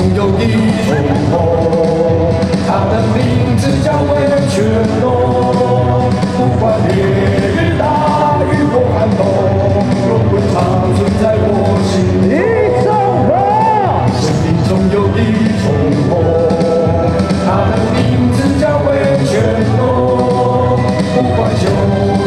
总有种雄，它的名字叫为全隆。不管烈日大雨或寒冬，永远长存在我心里中。生命总有英雄，它的名字叫为乾隆。不管有。